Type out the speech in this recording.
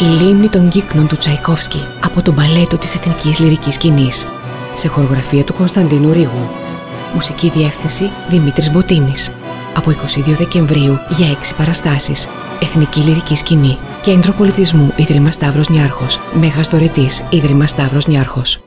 Η λίμνη των κύκνων του Τσαϊκόφσκι από τον παλέτο της Εθνικής Λυρικής Σκηνής. Σε χορογραφία του Κωνσταντίνου Ρίγου. Μουσική διεύθυνση Δημήτρης Μποτίνης. Από 22 Δεκεμβρίου για 6 παραστάσεις. Εθνική Λυρική Σκηνή. Κέντρο Πολιτισμού Ίδρυμα Σταύρος Νιάρχος. Μέγας Δωρητής Ίδρυμα Σταύρος Νιάρχος.